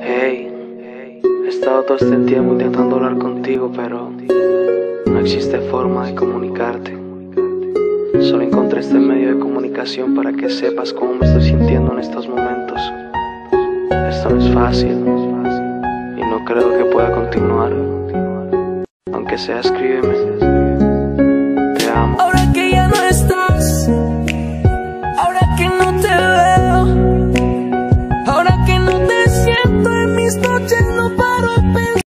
Hey, he estado todo este tiempo intentando hablar contigo, pero no existe forma de comunicarte. Solo encontré este medio de comunicación para que sepas cómo me estoy sintiendo en estos momentos. Esto no es fácil y no creo que pueda continuar. Aunque sea, escríbeme.